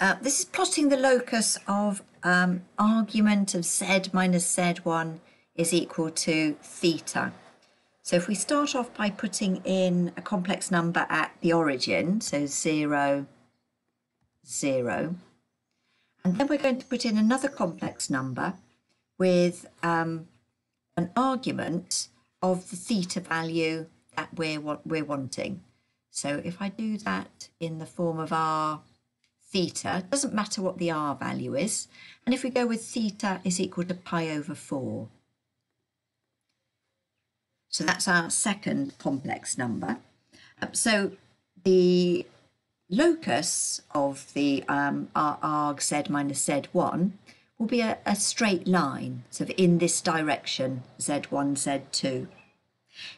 uh, this is plotting the locus of um, argument of z minus z1 is equal to theta. So if we start off by putting in a complex number at the origin, so 0, 0, and then we're going to put in another complex number with um, an argument of the theta value that we're, we're wanting. So if I do that in the form of r theta, it doesn't matter what the r value is. And if we go with theta is equal to pi over 4. So that's our second complex number. Um, so the locus of the um, arg z minus z1 will be a, a straight line, so in this direction, z1, z2.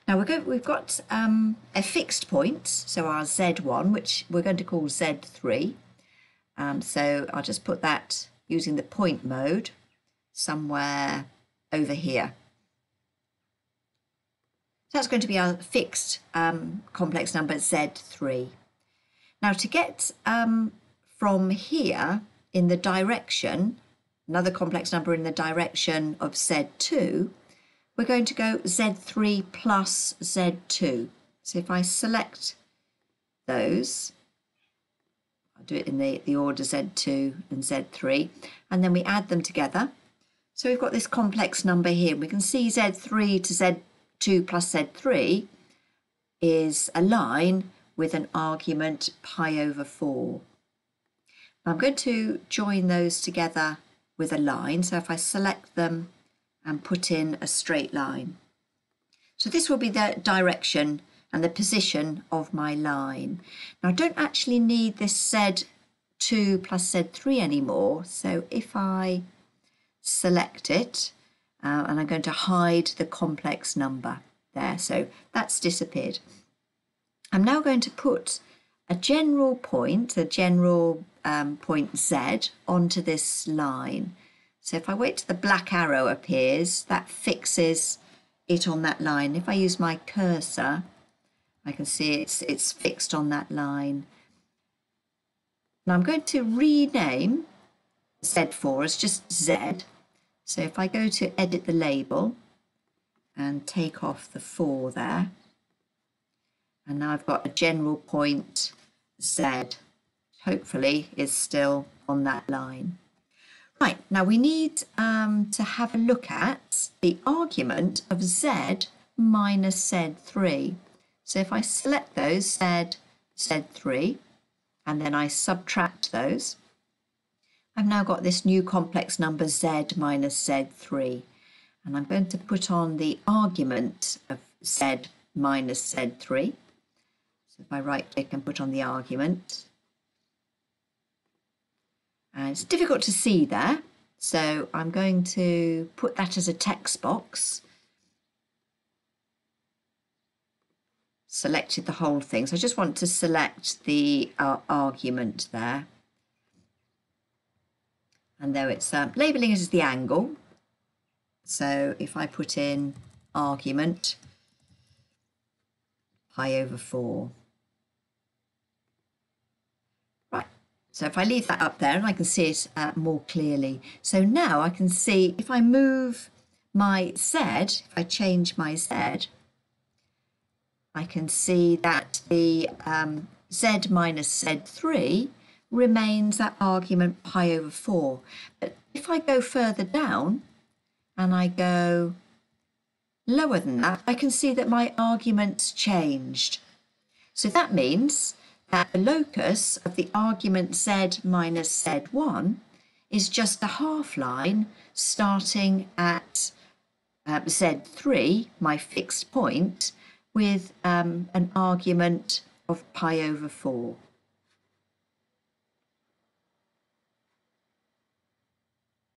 Now we're we've got um, a fixed point, so our z1, which we're going to call z3, um, so I'll just put that using the point mode somewhere over here. So that's going to be our fixed um, complex number Z3. Now to get um, from here in the direction, another complex number in the direction of Z2, we're going to go Z3 plus Z2. So if I select those, I'll do it in the, the order Z2 and Z3, and then we add them together. So we've got this complex number here. We can see Z3 to Z2 plus Z3 is a line with an argument pi over 4. I'm going to join those together with a line. So if I select them and put in a straight line. So this will be the direction and the position of my line. Now I don't actually need this Z2 plus Z3 anymore. So if I select it, uh, and I'm going to hide the complex number there. So that's disappeared. I'm now going to put a general point, a general um, point Z onto this line. So if I wait till the black arrow appears, that fixes it on that line. If I use my cursor, I can see it's, it's fixed on that line. Now I'm going to rename Z4 as just Z. So if I go to edit the label and take off the 4 there, and now I've got a general point Z, hopefully is still on that line. Right, now we need um, to have a look at the argument of Z minus Z3. So if I select those, Z, Z3, and then I subtract those, I've now got this new complex number Z minus Z3. And I'm going to put on the argument of Z minus Z3. So if I right click and put on the argument, and it's difficult to see there. So I'm going to put that as a text box selected the whole thing. So I just want to select the uh, argument there. And there it's uh, labeling it as the angle. So if I put in argument, pi over 4. Right, so if I leave that up there and I can see it uh, more clearly. So now I can see if I move my Z, if I change my Z, I can see that the um, z minus z3 remains that argument pi over 4. But if I go further down and I go lower than that, I can see that my argument's changed. So that means that the locus of the argument z minus z1 is just a half line starting at uh, z3, my fixed point, with um, an argument of pi over 4.